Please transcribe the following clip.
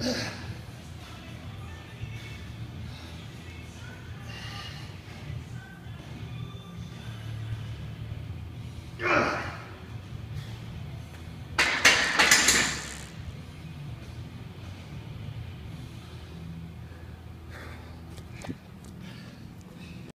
Ugh.